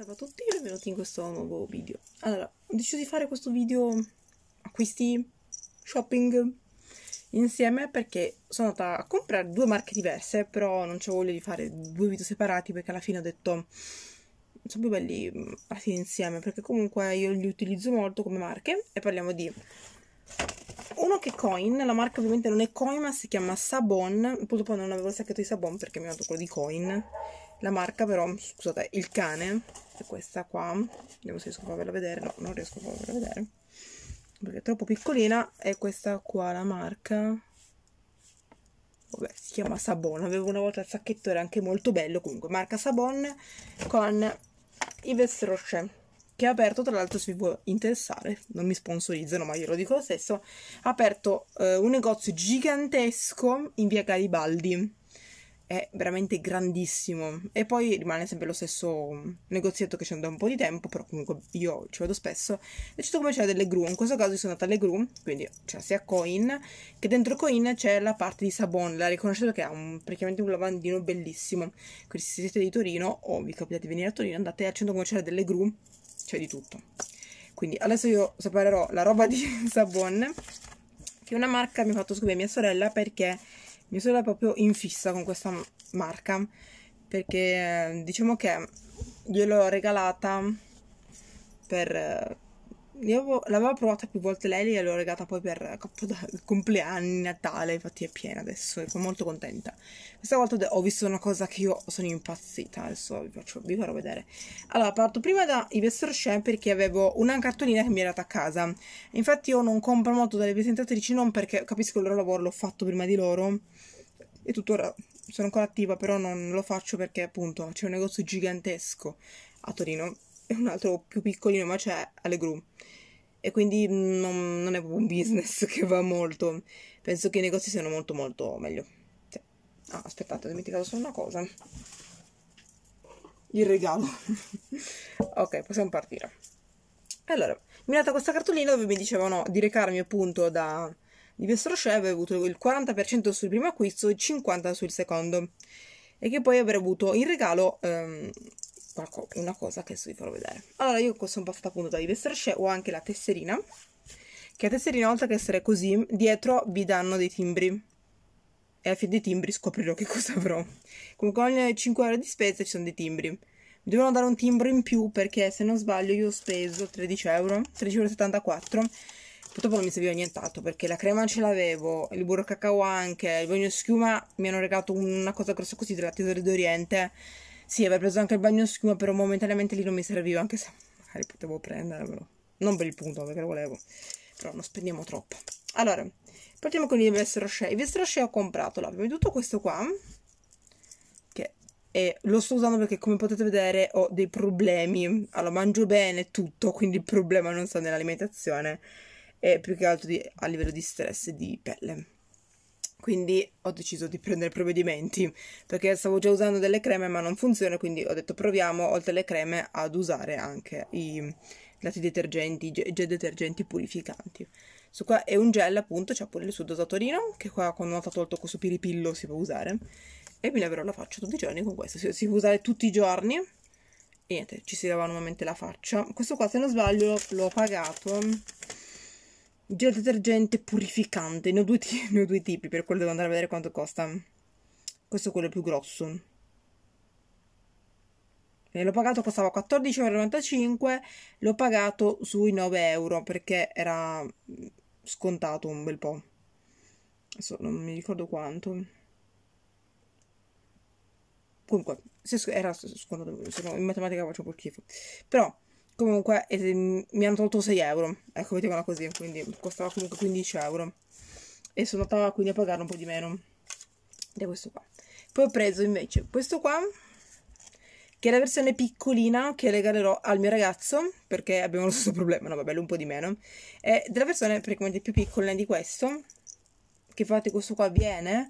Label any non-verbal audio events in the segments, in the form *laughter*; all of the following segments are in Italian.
Ciao a tutti e benvenuti in questo nuovo video. Allora, ho deciso di fare questo video acquisti, shopping insieme perché sono andata a comprare due marche diverse, però non c'ho voglia di fare due video separati perché alla fine ho detto sono più belli mm, alla fine insieme perché comunque io li utilizzo molto come marche. E parliamo di uno che è Coin, la marca ovviamente non è Coin ma si chiama Sabon, purtroppo non avevo il sacchetto di Sabon perché mi ha dato quello di Coin. La marca però, scusate, il cane è questa qua. Vediamo se riesco a farvela vedere. No, non riesco a farvela vedere. Perché è troppo piccolina. E questa qua la marca. Vabbè si chiama Sabon. Avevo una volta il sacchetto era anche molto bello. Comunque marca Sabon con Yves Rocher che ha aperto tra l'altro se vi vuole interessare non mi sponsorizzano ma io lo dico lo stesso ha aperto eh, un negozio gigantesco in via Garibaldi è veramente grandissimo. E poi rimane sempre lo stesso negozietto che c'è da un po' di tempo però comunque io ci vado spesso. E deciso come c'è delle gru. In questo caso sono andata alle gru quindi c'è sia Coin che dentro Coin c'è la parte di Sabon. La riconoscete che ha un, praticamente un lavandino bellissimo. Quindi se siete di Torino o vi capita di venire a Torino andate al centro commerciale delle gru c'è di tutto. Quindi adesso io separerò la roba di *laughs* Sabon che una marca mi ha fatto scoprire mia sorella perché sorella è proprio in fissa con questa marca perché diciamo che gliel'ho regalata per l'avevo provata più volte lei e l'ho regalata poi per compleanni, Natale, infatti è piena adesso, sono molto contenta. Questa volta ho visto una cosa che io sono impazzita, adesso vi, faccio, vi farò vedere. Allora, parto prima da Yves Rocher perché avevo una cartolina che mi era a casa. Infatti io non compro molto dalle presentatrici, non perché capisco il loro lavoro, l'ho fatto prima di loro e tuttora sono ancora attiva, però non lo faccio perché appunto c'è un negozio gigantesco a Torino e un altro più piccolino, ma c'è alle Gru. E quindi non, non, è proprio un business *laughs* che va molto. Penso che i negozi siano molto molto meglio. Sì. Ah, aspettate, ho dimenticato solo una cosa. Il regalo. *laughs* ok, possiamo partire. Allora, mi è data questa cartolina dove mi dicevano di recarmi appunto da di Vestroche avevo avuto il 40% sul primo acquisto e il 50% sul secondo. E che poi avrei avuto in regalo ehm, una cosa che vi farò vedere. Allora, io sono passata appunto da Vestroche, ho anche la tesserina. Che la tesserina, oltre che essere così, dietro vi danno dei timbri. E alla fine dei timbri scoprirò che *laughs* cosa avrò. Comunque ogni 5 euro di spesa ci sono dei timbri. Mi devono dare un timbro in più perché se non sbaglio io ho speso 13 euro, 13,74 euro Purtroppo non mi serviva nient'altro perché la crema ce l'avevo, il burro cacao anche, il bagno schiuma mi hanno regalato una cosa grossa così della Tesoro d'Oriente. Sì, avevo preso anche il bagno schiuma, però momentaneamente lì non mi serviva, anche se magari potevo prenderlo. Non per il punto, perché lo volevo. Però non spendiamo troppo. Allora, partiamo con il Vest Rocher. Il Vest Rocher ho comprato, di tutto questo qua, che è, lo sto usando perché come potete vedere ho dei problemi. Allora, mangio bene tutto, quindi il problema non sta nell'alimentazione e più che altro di, a livello di stress e di pelle. Quindi ho deciso di prendere provvedimenti perché stavo già usando delle creme ma non funziona, quindi ho detto proviamo oltre alle creme ad usare anche i lati detergenti, gel detergenti purificanti. Questo qua è un gel appunto, c'è pure il suo dosatorino che qua quando ho tolto questo piripillo si può usare e mi laverò la faccia tutti i giorni con questo, si, si può usare tutti i giorni e niente, ci si lava nuovamente la faccia. Questo qua se non sbaglio l'ho pagato gel detergente purificante ne ho, due, *laughs* ne ho due tipi per quello devo andare a vedere quanto costa. Questo è quello più grosso. E l'ho pagato costava 14,95 l'ho pagato sui 9 euro perché era scontato un bel po' adesso non mi ricordo quanto. Comunque era scontato in matematica faccio un po' schifo. Però comunque eh, mi hanno tolto 6 euro. Ecco mettiamola così quindi costava comunque 15 euro. E sono andata quindi a pagare un po' di meno di questo qua. Poi ho preso invece questo qua che è la versione piccolina che regalerò al mio ragazzo perché abbiamo lo stesso problema no vabbè un po' di meno. È della versione praticamente più piccola di questo che infatti questo qua viene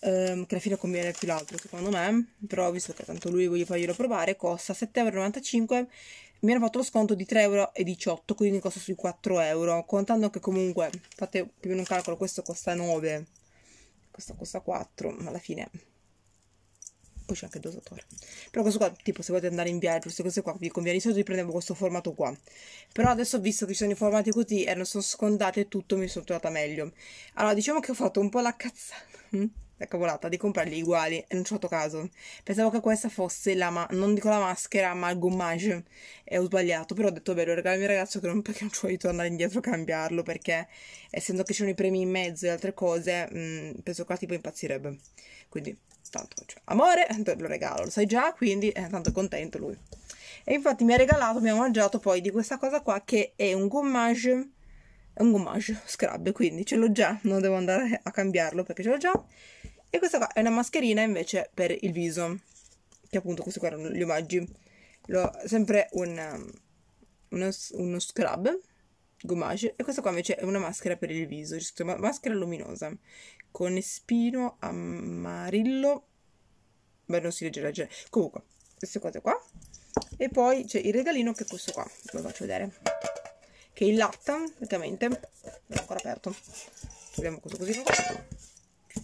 ehm, che alla fine conviene più l'altro secondo me però visto che tanto lui voglio farglielo provare costa 7,95 euro mi hanno fatto lo sconto di 3,18 euro quindi costa sui 4 euro contando che comunque fate più o meno un calcolo questo costa 9 questo costa 4 ma alla fine poi c'è anche il dosatore. Però questo qua, tipo, se volete andare in viaggio, queste cose qua, vi conviene. Di solito prendevo questo formato qua. Però adesso, visto che ci sono i formati così e non sono scondati e tutto, mi sono trovata meglio. Allora, diciamo che ho fatto un po' la cazzata. La cavolata di comprarli uguali e non ci ho fatto caso. Pensavo che questa fosse la ma- non dico la maschera, ma il gommage e ho sbagliato. Però ho detto, beh, lo regalo al mio ragazzo che non, *laughs* perché non ci voglio tornare indietro a cambiarlo perché essendo che c'erano i premi in mezzo e altre cose, mh, penso che tipo impazzirebbe. Quindi, tanto, cioè, amore, lo regalo, lo sai già, quindi è tanto contento lui. E infatti mi ha regalato, abbiamo mangiato poi di questa cosa qua che è un gommage è un gommage scrub, quindi ce l'ho già, non devo andare a cambiarlo perché ce l'ho già. E questa qua è una mascherina invece per il viso, che appunto questi qua erano gli omaggi. L'ho, sempre un, um, uno, uno scrub, gommage, e questa qua invece è una maschera per il viso, scritto maschera luminosa, con spino amarillo, beh non si legge legge, comunque, queste cose qua. E poi c'è il regalino che è questo qua, ve lo faccio vedere, che è il latta, praticamente, è ancora aperto, abbiamo questo così sono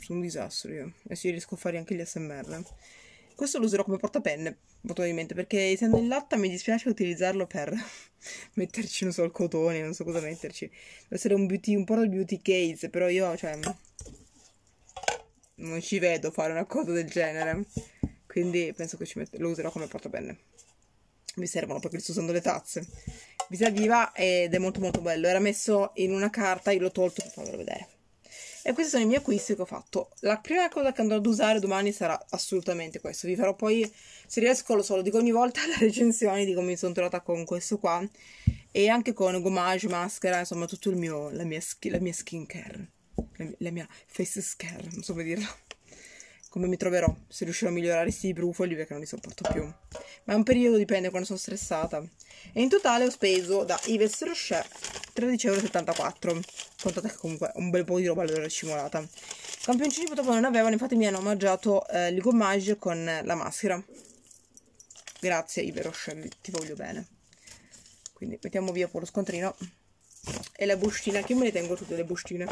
un disastro io. Adesso io riesco a fare anche gli SMR. Questo lo userò come portapenne, probabilmente, perché essendo in latta mi dispiace utilizzarlo per *laughs* metterci, non so, il cotone, non so cosa metterci. Deve essere un, beauty, un porta beauty case, però io, cioè, non ci vedo fare una cosa del genere. Quindi penso che lo userò come portapenne. Mi servono perché sto usando le tazze. Visa viva ed è molto molto bello. Era messo in una carta, io l'ho tolto per farvelo vedere. E questi sono i miei acquisti che ho fatto. La prima cosa che andrò ad usare domani sarà assolutamente questo. Vi farò poi, se riesco, lo so, lo dico ogni volta, *laughs* le recensioni di come mi sono trovata con questo qua. E anche con gommage, maschera, insomma, tutto il mio, la mia, la mia skin care. La mia, la mia face scare, non so come dirlo come mi troverò, se riuscirò a migliorare questi brufoli perché non li sopporto più. Ma è un periodo, dipende quando sono stressata. E in totale ho speso da Yves Rocher 13,74€. Contate che comunque un bel po' di roba l'ho racimolata. Campioncini purtroppo non avevano, infatti mi hanno omaggiato eh, il gommage con la maschera. Grazie Yves Rocher, ti voglio bene. Quindi mettiamo via poi lo scontrino. E la bustina, che me le tengo tutte le bustine.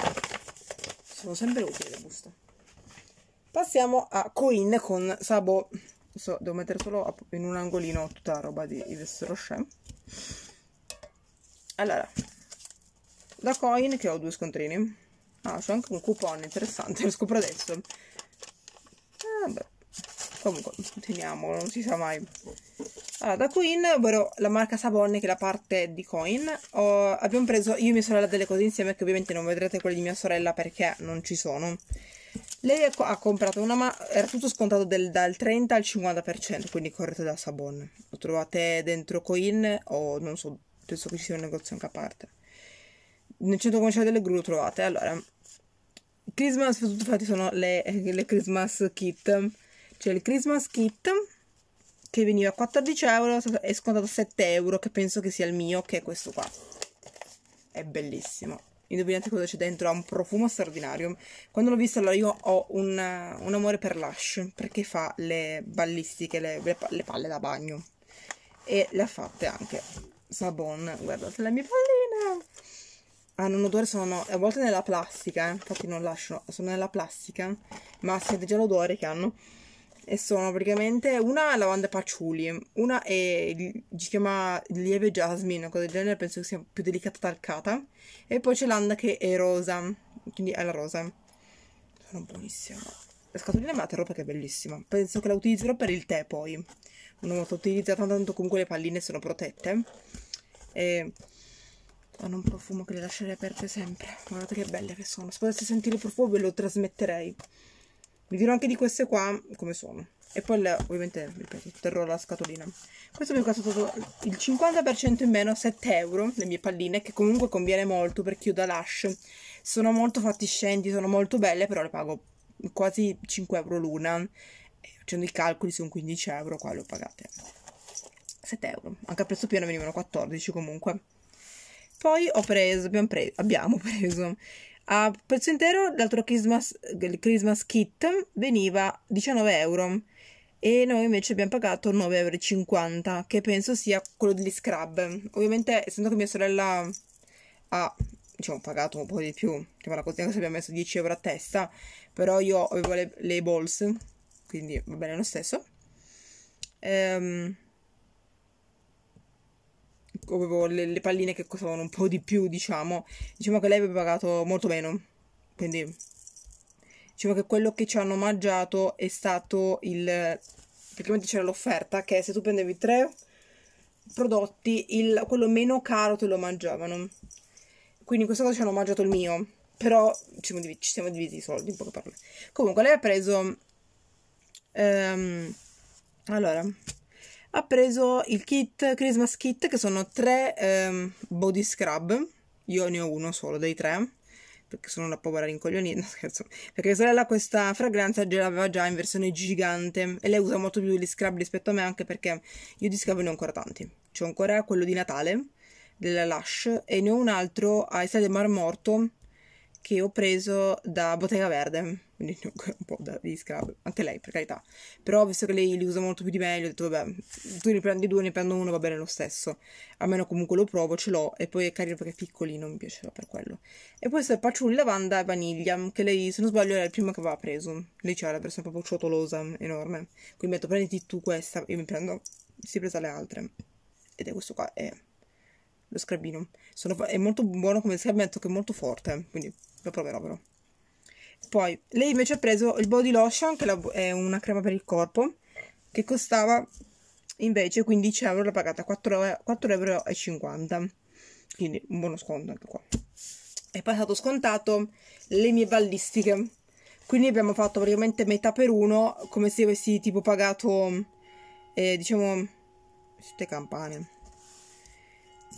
Sono sempre utili le buste. Passiamo a Coin con Sabo. So, devo mettere solo in un angolino tutta la roba di Yves Rocher. Allora, da Coin che ho due scontrini. Ah, c'è anche un coupon interessante, *laughs* lo scopro adesso. Vabbè. Comunque, teniamolo, non si sa mai. Allora, da Queen, ovvero la marca Savonne, che è la parte di Coin, ho, abbiamo preso io e mia sorella delle cose insieme, che ovviamente non vedrete quelle di mia sorella perché non ci sono. Lei ha comprato una ma era tutto scontato del, dal 30 al 50%, quindi correte da Sabon. Lo trovate dentro Coin o non so, penso che ci sia un negozio anche a parte. Nel centro commerciale delle gru lo trovate. Allora, Christmas, infatti sono le, le Christmas kit. C'è il Christmas kit che veniva a 14 euro, è scontato 7 euro, che penso che sia il mio, che è questo qua. È bellissimo indovinate cosa c'è dentro, ha un profumo straordinario. Quando l'ho visto allora io ho un, un amore per Lush, perché fa le ballistiche, le, le, le, palle da bagno. E le ha fatte anche Sabon, guardate le mie palline. Hanno un odore, sono a volte nella plastica, eh? infatti non lascio, sono nella plastica, ma sente già l'odore che hanno e sono praticamente una lavanda patchouli, una è, si chiama lieve jasmine, cosa del genere, penso che sia più delicata talcata, e poi c'è l'anda che è rosa, quindi è la rosa. Sono buonissime. La scatolina me la terrò perché è bellissima. Penso che la utilizzerò per il tè poi. Una volta utilizzata, tanto comunque le palline sono protette. E hanno un profumo che le lascerei aperte sempre. Guardate che belle che sono. Se potessi sentire il profumo ve lo trasmetterei. Vi dirò anche di queste qua come sono. E poi le, ovviamente, ripeto, terrò la scatolina. Questo mi è costato il 50% in meno, 7 euro, le mie palline, che comunque conviene molto perché io da Lush sono molto fatiscenti, sono molto belle, però le pago quasi 5 euro l'una. Facendo i calcoli sono 15 euro, qua le ho pagate 7 euro. Anche a prezzo pieno venivano 14 comunque. Poi ho preso, abbiamo preso, abbiamo preso a prezzo intero l'altro Christmas, il Christmas kit veniva 19 euro e noi invece abbiamo pagato 9,50 euro che penso sia quello degli scrub ovviamente essendo che mia sorella ha diciamo pagato un po' di più chiamiamola così anche se abbiamo messo 10 euro a testa però io avevo le, le balls quindi va bene lo stesso. Ehm, avevo le, le, palline che costavano un po' di più, diciamo. Diciamo che lei aveva pagato molto meno. Quindi diciamo che quello che ci hanno mangiato è stato il... Praticamente c'era l'offerta che se tu prendevi tre prodotti, il, quello meno caro te lo mangiavano. Quindi in questo caso ci hanno mangiato il mio. Però ci siamo divisi, ci siamo divisi i soldi, in poche parole. Comunque lei ha preso... Um, allora, ha preso il kit Christmas Kit che sono tre um, body scrub. Io ne ho uno solo dei tre perché sono una povera rincoglionita, *laughs* no scherzo, perché sorella questa fragranza già l'aveva già in versione gigante e lei usa molto più gli scrub rispetto a me anche perché io di scrub ne ho ancora tanti. C'ho ancora quello di Natale della Lush e ne ho un altro a Estate del Mar Morto che ho preso da Bottega Verde, quindi *laughs* un po' di scrub, anche lei per carità, però visto che lei li usa molto più di me, gli ho detto vabbè, tu ne prendi due, ne prendo uno, va bene lo stesso, almeno comunque lo provo, ce l'ho, e poi è carino perché è piccolino, mi piaceva per quello. E questo è patchouli lavanda e vaniglia, che lei se non sbaglio era il primo che aveva preso, lei c'era la versione proprio ciotolosa, enorme, quindi mi ha detto prenditi tu questa, io mi prendo, si è presa le altre, ed è questo qua, è lo scrabino, Sono, è molto buono come scrabinetto che è molto forte, quindi lo proverò però. Poi, lei invece ha preso il body lotion, che è una crema per il corpo, che costava invece 15 euro, l'ha pagata 4,50 euro. Quindi un buono sconto anche qua. È passato scontato le mie ballistiche. Quindi abbiamo fatto praticamente metà per uno, come se avessi tipo pagato, eh, diciamo, queste campane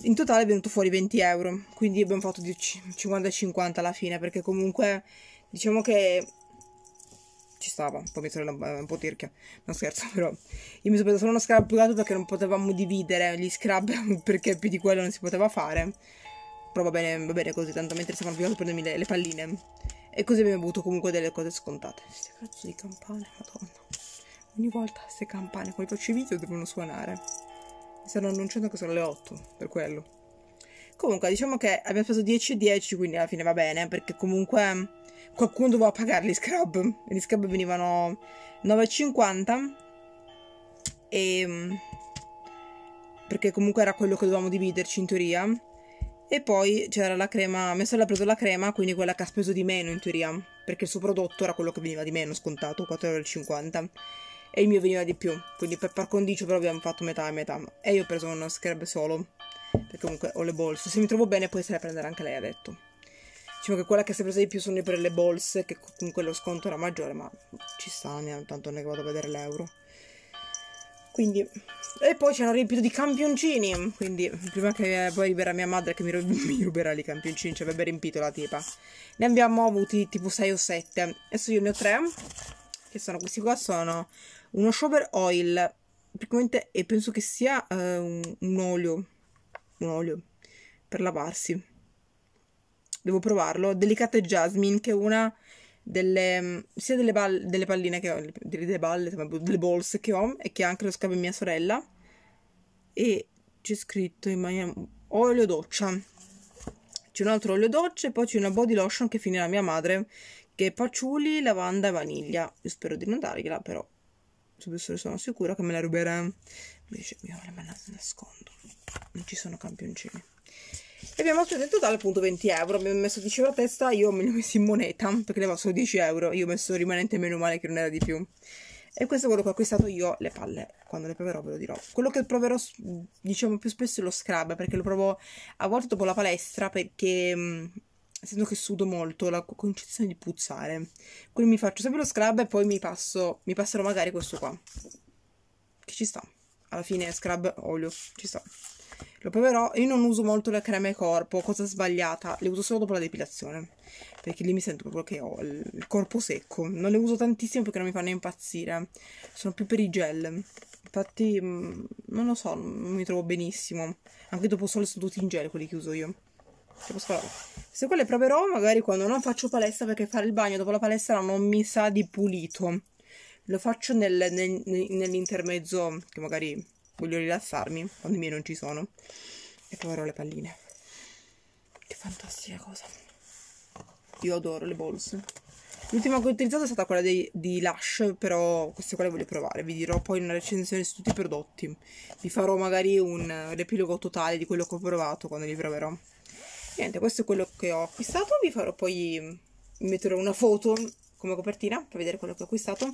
in totale è venuto fuori 20 euro, quindi abbiamo fatto 50-50 alla fine, perché comunque diciamo che ci stava, poi mi sono un po' tirchia, non scherzo, *laughs* però io mi sono preso solo uno scrub più perché non potevamo dividere gli scrub, *laughs* perché più di quello non si poteva fare, però va bene, va bene così, tanto mentre stavano più prendermi le, le palline, e così abbiamo avuto comunque delle cose scontate. Queste cazzo di campane, madonna, ogni volta queste campane, faccio i video devono suonare. Mi stanno annunciando che sono le 8, per quello. Comunque, diciamo che abbiamo speso 10 e 10, quindi alla fine va bene, perché comunque qualcuno doveva pagare gli scrub. Gli scrub venivano 9,50 e... perché comunque era quello che dovevamo dividerci in teoria. E poi c'era la crema, mia sorella ha preso la crema, quindi quella che ha speso di meno in teoria, perché il suo prodotto era quello che veniva di meno, scontato, 4,50 euro e il mio veniva di più. Quindi per par condicio però abbiamo fatto metà e metà. E io ho preso uno scrub solo. Perché comunque ho le bolse. Se mi trovo bene poi se la prendere anche lei, ha detto. Diciamo che quella che si è presa di più sono per le bolse, che comunque lo sconto era maggiore, ma ci sta, tanto ne vado a vedere l'euro. Quindi, e poi ci hanno riempito di campioncini. Quindi, prima che poi arriverà mia madre che mi, *laughs* mi ruberà i campioncini, ci avrebbe riempito la tipa. Ne abbiamo avuti tipo 6 o 7. Adesso io ne ho 3. Che sono questi qua, sono uno shower oil praticamente e penso che sia uh, un, un, olio un olio per lavarsi devo provarlo. Delicate jasmine che è una delle sia delle, balle, delle palline che ho delle balle delle balls che ho e che anche lo scambio mia sorella. E c'è scritto in maniera olio doccia. C'è un altro olio doccia e poi c'è una body lotion che finirà mia madre che è patchouli, lavanda e vaniglia. Io spero di non dargliela però su sono sicura che me la ruberà. Invece io me la nascondo. Non ci sono campioncini e abbiamo speso in totale appunto 20 euro abbiamo messo 10 euro a testa io me li ho messi in moneta perché ne avevo solo 10 euro io ho messo rimanente meno male che non era di più e questo è quello che ho acquistato io le palle quando le proverò ve lo dirò quello che proverò diciamo più spesso è lo scrub perché lo provo a volte dopo la palestra perché essendo che sudo molto, la concezione di puzzare. Quindi mi faccio sempre lo scrub e poi mi passo, mi passerò magari questo qua. Che ci sta. Alla fine scrub olio, ci sta. Lo proverò. Io non uso molto le creme corpo, cosa sbagliata. Le uso solo dopo la depilazione. Perché lì mi sento proprio che ho il corpo secco. Non le uso tantissimo perché non mi fanno impazzire. Sono più per i gel. Infatti, mm, non lo so, non mi trovo benissimo. Anche dopo solo sono tutti in gel quelli che uso io. Se quelle proverò magari quando non faccio palestra perché fare il bagno dopo la palestra non mi sa di pulito. Lo faccio nel, nel, nell'intermezzo che magari voglio rilassarmi quando i miei non ci sono. E proverò le palline. Che fantastica cosa. Io adoro le bolse. L'ultima che ho utilizzato è stata quella di, di Lush, però queste qua le voglio provare. Vi dirò poi una recensione su tutti i prodotti. Vi farò magari un riepilogo totale di quello che ho provato quando li proverò. Niente, questo è quello che ho acquistato. Vi farò poi metterò una foto come copertina per vedere quello che ho acquistato.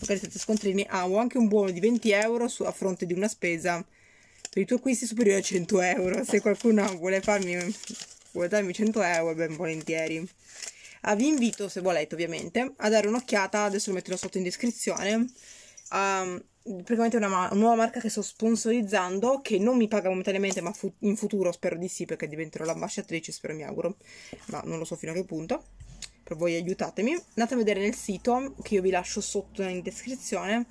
Magari senza scontrini. Ah, ho anche un buono di 20 euro su, a fronte di una spesa per i tuoi acquisti superiori a 100 euro. Se qualcuno vuole farmi, vuole darmi 100 euro, ben volentieri. Ah, vi invito, se volete ovviamente, a dare un'occhiata, adesso lo metterò sotto in descrizione, a praticamente una, una, nuova marca che sto sponsorizzando, che non mi paga momentaneamente, ma fu in futuro spero di sì, perché diventerò l'ambasciatrice, spero mi auguro, ma non lo so fino a che punto. Per voi aiutatemi. Andate a vedere nel sito, che io vi lascio sotto in descrizione,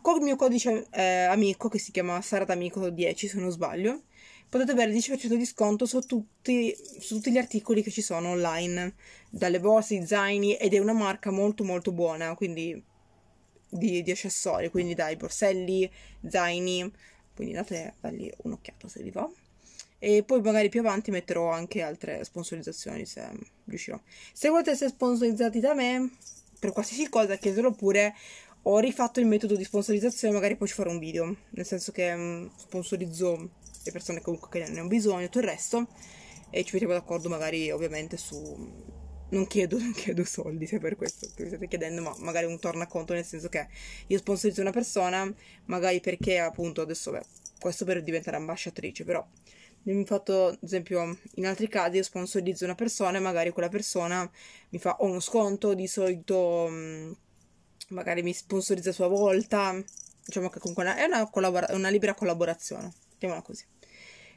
con il mio codice eh, amico, che si chiama Saradamico10 se non sbaglio, potete avere il 10% di sconto su tutti, su tutti, gli articoli che ci sono online, dalle borse, zaini, ed è una marca molto molto buona, quindi di, di accessori, quindi dai borselli, zaini, quindi andate a dargli un'occhiata se vi va. E poi magari più avanti metterò anche altre sponsorizzazioni se riuscirò. Se volete essere sponsorizzati da me, per qualsiasi cosa chiedetelo pure, ho rifatto il metodo di sponsorizzazione, magari poi ci farò un video, nel senso che um, sponsorizzo le persone comunque che ne hanno bisogno, tutto il resto, e ci mettiamo d'accordo magari ovviamente su... Non chiedo, *laughs* non chiedo soldi se per questo che mi state chiedendo, ma magari un tornaconto nel senso che io sponsorizzo una persona, magari perché appunto adesso, beh, questo per diventare ambasciatrice, però fatto, ad esempio, in altri casi io sponsorizzo una persona e magari quella persona mi fa uno sconto, di solito mm, magari mi sponsorizza a sua volta, diciamo che comunque è una, collabora- una libera collaborazione, mettiamola così.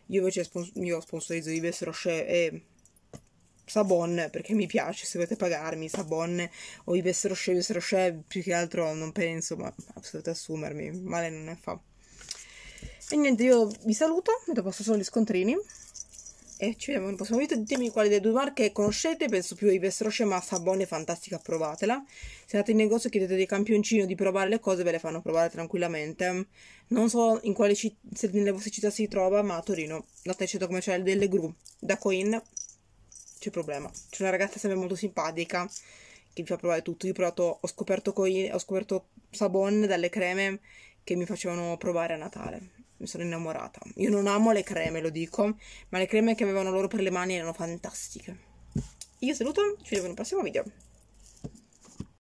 Io invece spons- io sponsorizzo Yves Rocher e Sabon perché mi piace, se volete pagarmi Sabon o Yves Rocher, Yves Rocher più che altro non penso, ma potete assumermi, male non ne fa. E niente, io vi saluto, dopo passo solo gli scontrini e ci vediamo nel prossimo video. Ditemi quali delle due marche conoscete, penso più Yves Rocher, ma Sabon è fantastica, provatela. Se andate in negozio e chiedete dei campioncini di provare le cose, ve le fanno provare tranquillamente. Non so in quale citt- se nelle vostre città si trova, ma a Torino, date centro commerciale delle Gru, da Coin, c'è problema. C'è una ragazza sempre molto simpatica che vi fa provare tutto. Io ho provato, ho scoperto Coin, ho scoperto Sabon dalle creme che mi facevano provare a Natale mi sono innamorata. Io non amo le creme, lo dico, ma le creme che avevano loro per le mani erano fantastiche. Io saluto, ci vediamo nel prossimo video.